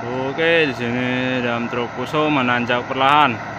Oke, di sini dalam truk puso menanjak perlahan.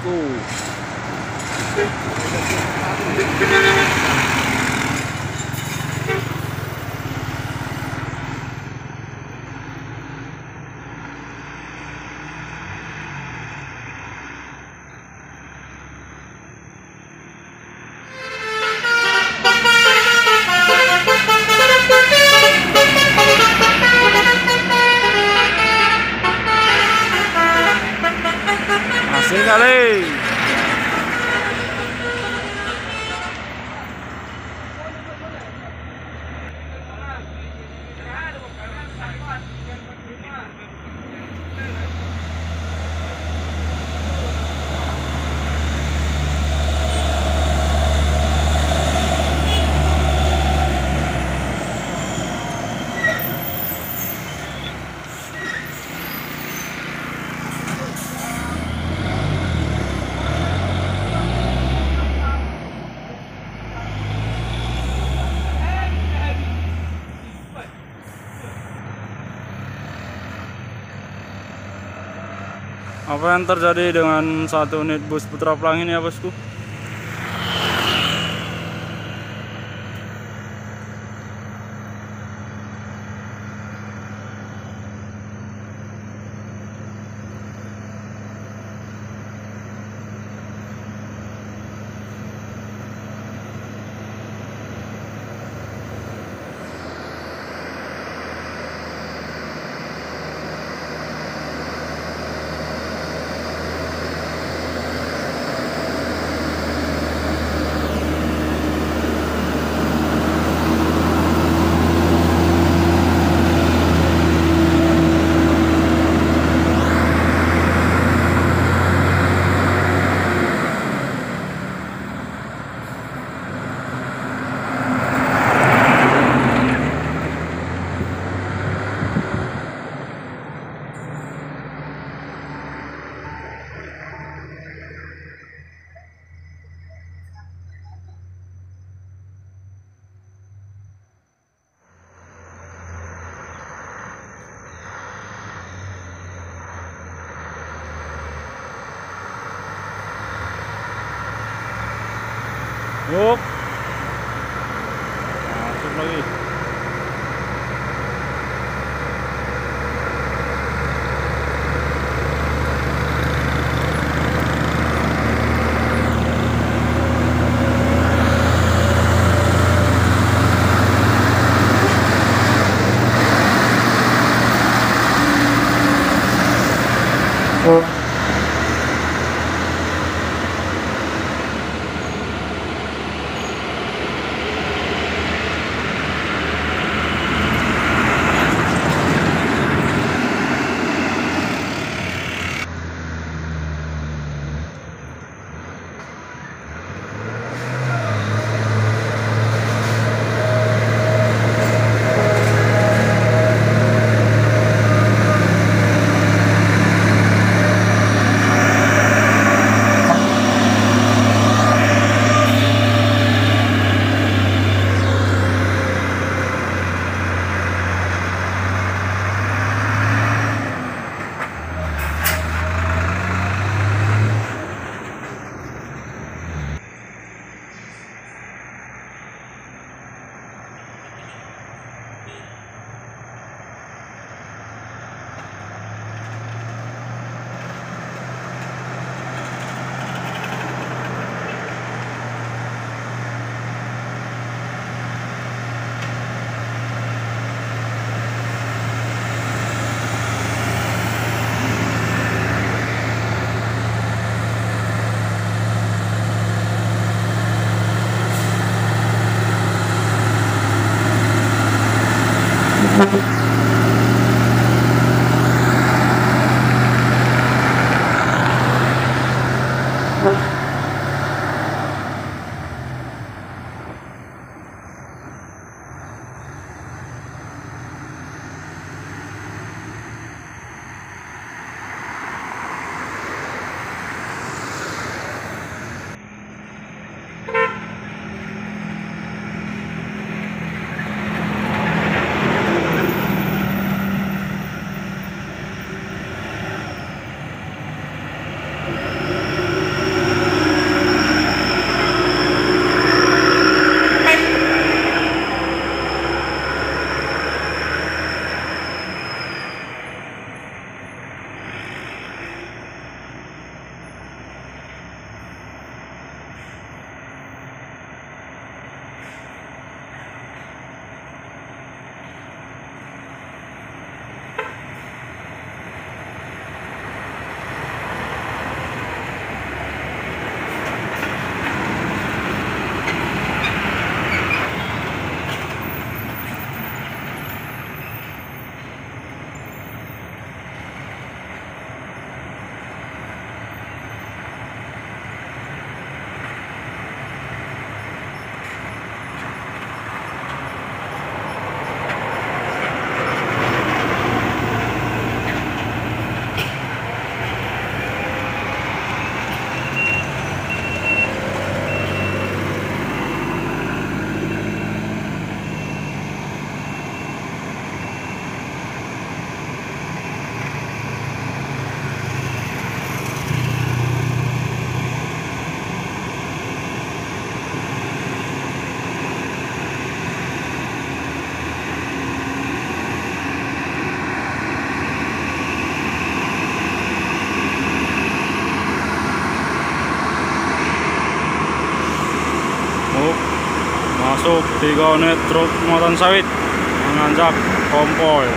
Oh. Apa yang terjadi dengan satu unit bus Putra Pelangi ini ya bosku? Unit truk muatan sawit menganjak kompol.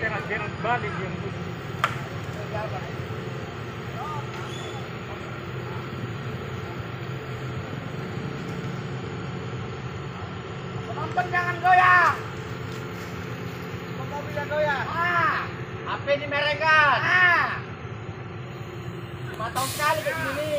they're, they're jangan goyah. Mobil jangan goyah. Ah. HP ini merengan. Ah. Lima tahun sekali kayak gini.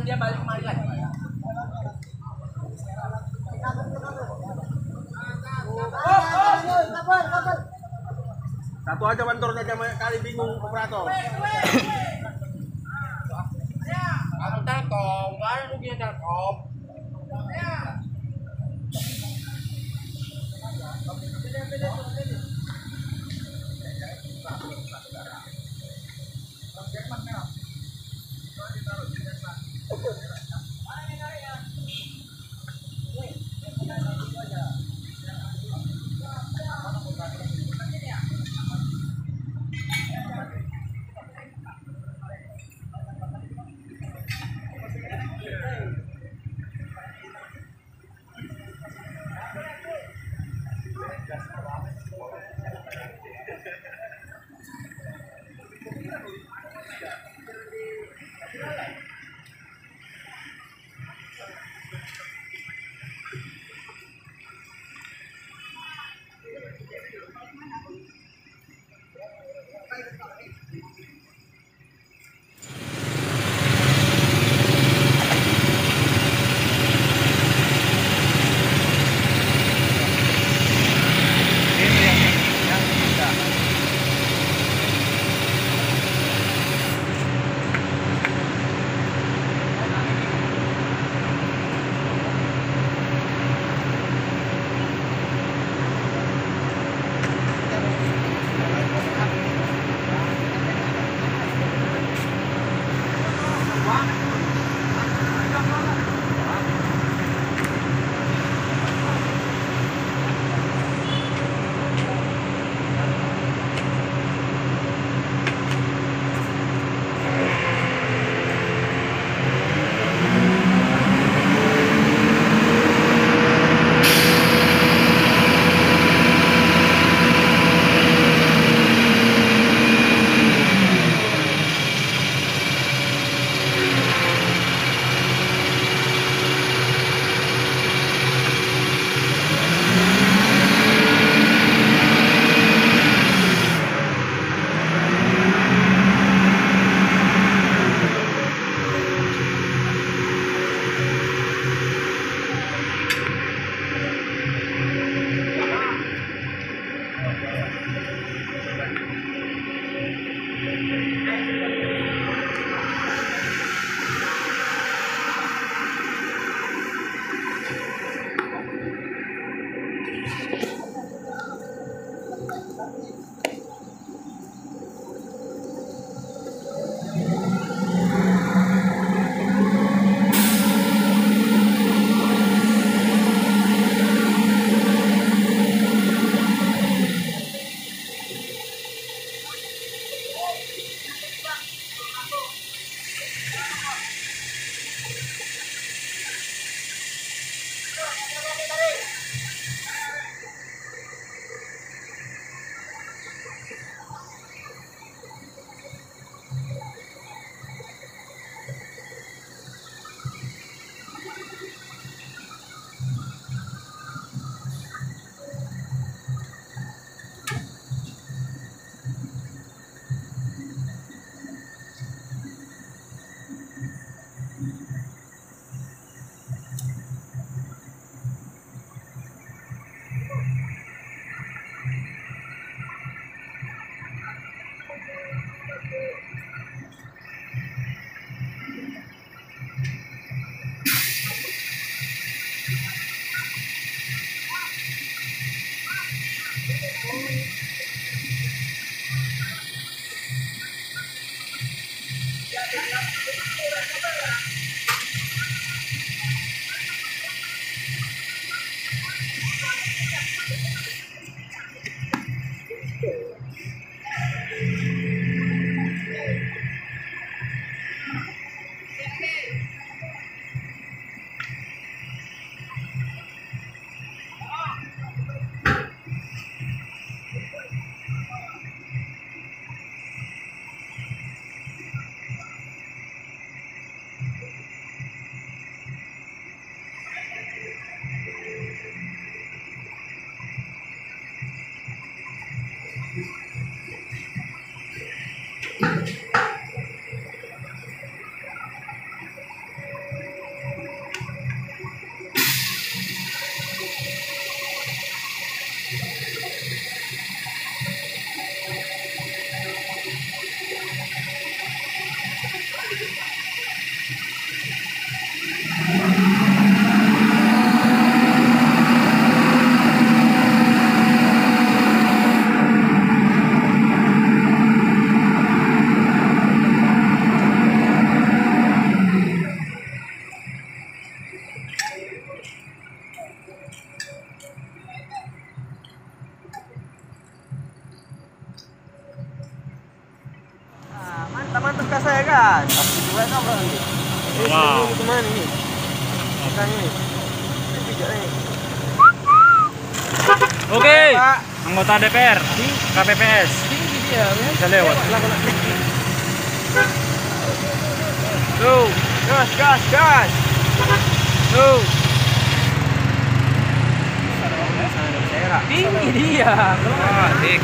sekarang dia balik kemari lagi. Satu aja bantornya kali bingung operator kan? Juga kan bro. Wow. Ini ke mana. Ini. Oke. Anggota DPR, KPPS. Ya. Bisa lewat. Tuh, gas, gas, gas. Tuh. Tinggi dia. Wah, dik.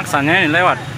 Maksanya ini lewat.